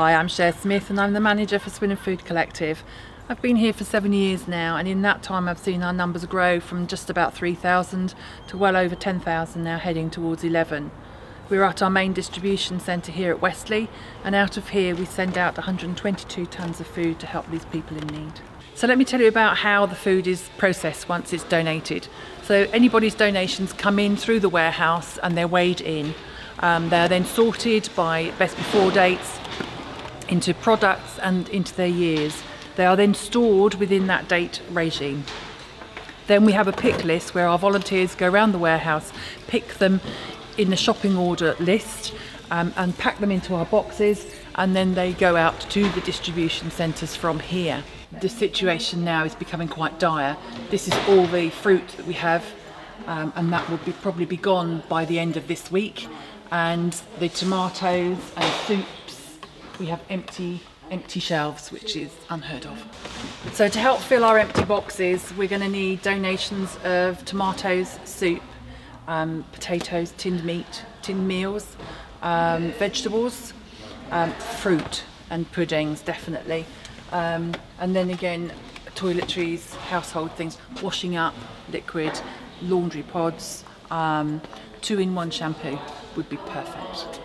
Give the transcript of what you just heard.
Hi, I'm Cher Smith and I'm the manager for Swindon Food Collective. I've been here for seven years now and in that time I've seen our numbers grow from just about 3,000 to well over 10,000 now heading towards 11. We're at our main distribution centre here at Westlea and out of here we send out 122 tonnes of food to help these people in need. So let me tell you about how the food is processed once it's donated. So anybody's donations come in through the warehouse and they're weighed in. Um, they're then sorted by best before dates into products and into their years. They are then stored within that date regime. Then we have a pick list where our volunteers go around the warehouse, pick them in the shopping order list um, and pack them into our boxes and then they go out to the distribution centres from here the situation now is becoming quite dire. This is all the fruit that we have um, and that will be probably be gone by the end of this week. And the tomatoes and soups, we have empty empty shelves, which is unheard of. So to help fill our empty boxes, we're going to need donations of tomatoes, soup, um, potatoes, tinned meat, tinned meals, um, vegetables, um, fruit and puddings, definitely. Um, and then again, toiletries, household things, washing up, liquid, laundry pods, um, two-in-one shampoo would be perfect.